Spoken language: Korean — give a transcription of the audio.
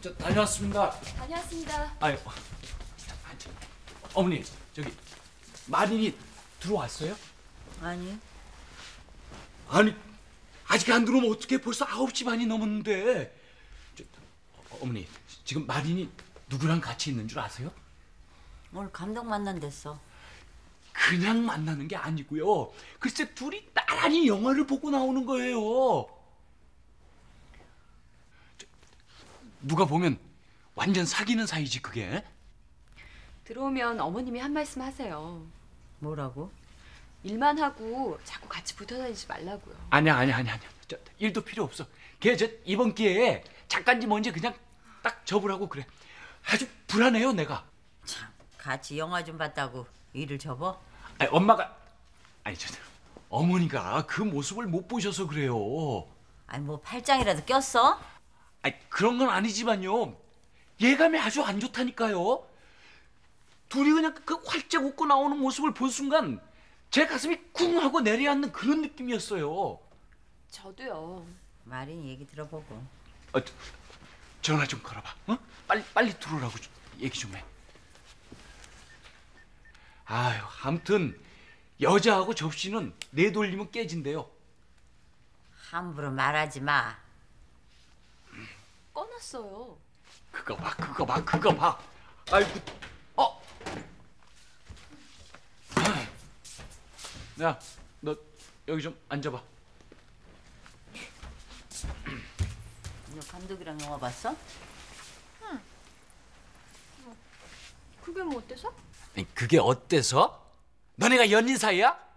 저 다녀왔습니다. 다녀왔습니다. 아유. 어머니 저기 마린이 들어왔어요? 아니 아니 아직 안 들어오면 어떻게 벌써 9시 반이 넘었는데 저, 어, 어머니 지금 마린이 누구랑 같이 있는 줄 아세요? 오늘 감독 만난댔어 그냥 만나는 게 아니고요 글쎄 둘이 나란히 영화를 보고 나오는 거예요 누가 보면 완전 사귀는 사이지 그게 들어오면 어머님이 한 말씀 하세요. 뭐라고? 일만 하고 자꾸 같이 붙어 다니지 말라고요. 아니야 아니야 아니야 아니야 저, 일도 필요 없어 걔 저 이번 기회에 작가인지 뭔지 그냥 딱 접으라고 그래 아주 불안해요 내가 참 같이 영화 좀 봤다고 일을 접어? 아니, 엄마가 아니 저 어머니가 그 모습을 못 보셔서 그래요. 아니 뭐 팔짱이라도 꼈어? 아니 그런 건 아니지만요. 예감이 아주 안 좋다니까요. 둘이 그냥 그 활짝 웃고 나오는 모습을 본 순간 제 가슴이 쿵 하고 내려앉는 그런 느낌이었어요. 저도요. 마린 얘기 들어보고 어, 저, 전화 좀 걸어봐. 어? 빨리 빨리 들어오라고 좀 얘기 좀 해. 아유, 아무튼 여자하고 접시는 내돌리면 깨진대요. 함부로 말하지 마 꺼놨어요. 그거 봐, 그거 봐, 그거 봐. 아이고, 어. 야, 너 여기 좀 앉아봐. 너 감독이랑 영화 봤어? 그게 뭐 어때서? 아니, 그게 어때서? 너네가 연인 사이야?